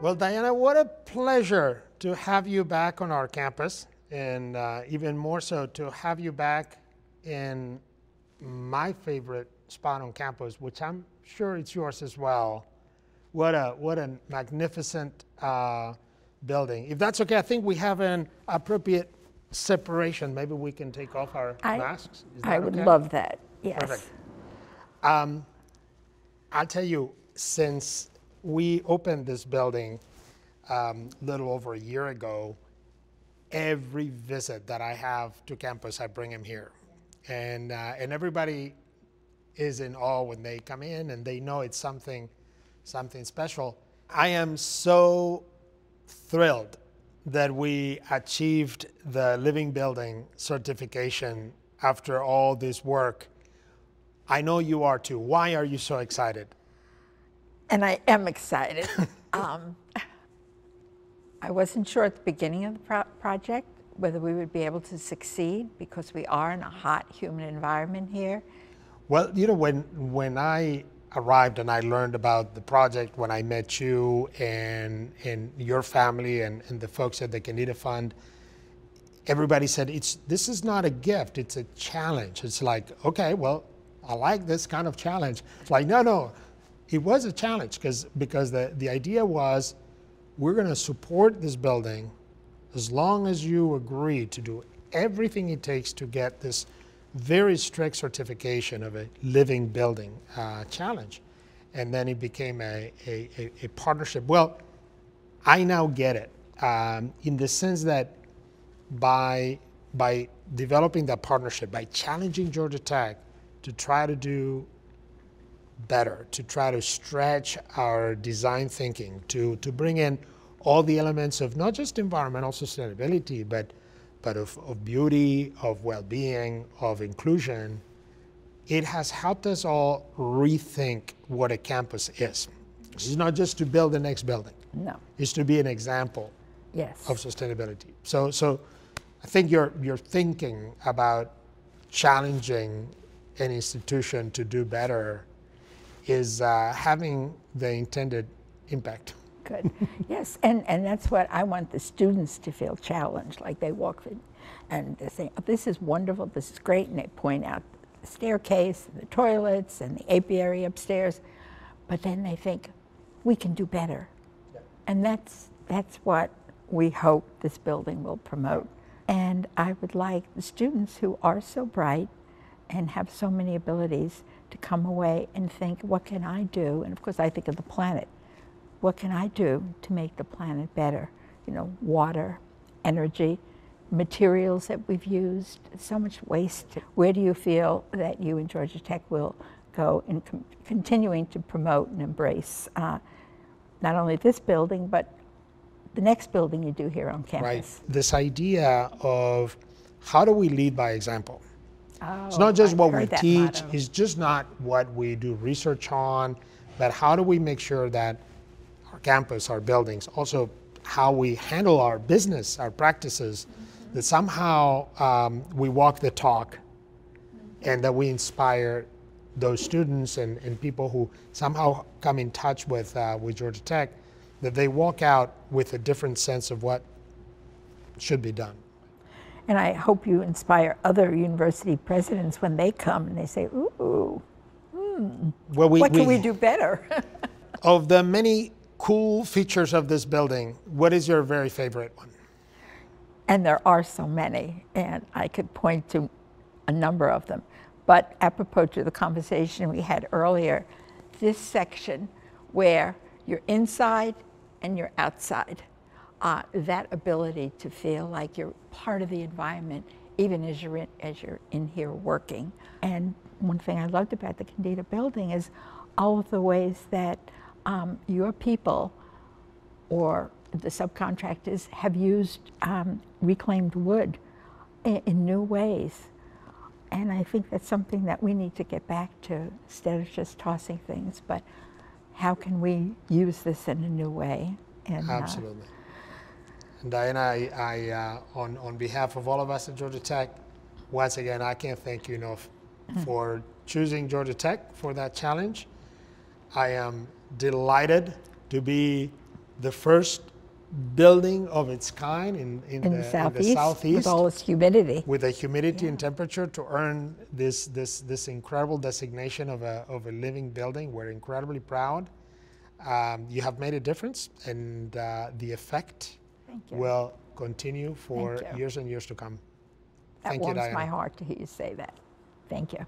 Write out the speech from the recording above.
Well, Diana, what a pleasure to have you back on our campus, and uh, even more so to have you back in my favorite spot on campus, which I'm sure it's yours as well. What a what a magnificent uh, building. If that's okay, I think we have an appropriate separation. Maybe we can take off our I, masks. I would okay? love that. Yes. Perfect. Um, I'll tell you, since we opened this building um, a little over a year ago, every visit that I have to campus, I bring him here. And, uh, and everybody is in awe when they come in and they know it's something, something special. I am so thrilled that we achieved the Living Building certification after all this work. I know you are too. Why are you so excited? And I am excited. um, I wasn't sure at the beginning of the pro project whether we would be able to succeed because we are in a hot, humid environment here. Well, you know, when when I arrived and I learned about the project, when I met you and and your family and, and the folks at the Kendeda Fund, everybody said it's this is not a gift, it's a challenge. It's like, okay, well, I like this kind of challenge. It's like, no, no, it was a challenge because because the, the idea was we're going to support this building as long as you agree to do everything it takes to get this very strict certification of a living building uh, challenge. And then it became a, a, a, a, partnership. Well, I now get it um, in the sense that by, by developing that partnership, by challenging Georgia Tech to try to do better, to try to stretch our design thinking, to, to bring in all the elements of not just environmental sustainability, but, but of, of beauty, of well-being, of inclusion, it has helped us all rethink what a campus is. It's not just to build the next building. No. It's to be an example yes. of sustainability. So, so I think you're, you're thinking about challenging an institution to do better is uh, having the intended impact. Good. yes, and, and that's what I want the students to feel challenged, like they walk in and they say, oh, this is wonderful, this is great, and they point out the staircase, and the toilets, and the apiary upstairs, but then they think, we can do better. Yeah. And that's, that's what we hope this building will promote. And I would like the students who are so bright and have so many abilities to come away and think, what can I do? And of course, I think of the planet. What can I do to make the planet better? You know, water, energy, materials that we've used, so much waste. Where do you feel that you and Georgia Tech will go in continuing to promote and embrace uh, not only this building, but the next building you do here on campus? Right. This idea of how do we lead by example? Oh, it's not just I've what we teach, motto. it's just not what we do research on, but how do we make sure that our campus, our buildings, also how we handle our business, our practices, that somehow um, we walk the talk and that we inspire those students and, and people who somehow come in touch with, uh, with Georgia Tech, that they walk out with a different sense of what should be done. And I hope you inspire other university presidents when they come and they say, ooh, hmm, well, we, what can we, we do better? of the many cool features of this building, what is your very favorite one? And there are so many, and I could point to a number of them. But apropos to the conversation we had earlier, this section where you're inside and you're outside, uh, that ability to feel like you're part of the environment, even as you're in, as you're in here working. And one thing I loved about the Kendeda building is all of the ways that um, your people or the subcontractors have used um, reclaimed wood in, in, new ways. And I think that's something that we need to get back to instead of just tossing things, but how can we use this in a new way? And, Absolutely. Uh, Diana, I, I uh, on, on behalf of all of us at Georgia Tech, once again, I can't thank you enough mm-hmm. for choosing Georgia Tech for that challenge. I am delighted to be the first building of its kind in, in, In the, the in southeast, the southeast with all its humidity. with the humidity and temperature to earn this, this, this incredible designation of a, of a living building. We're incredibly proud. Um, you have made a difference, and uh, the effect. Will continue for years and years to come. that thank you, warms my heart to hear you say that. Thank you.